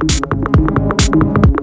Música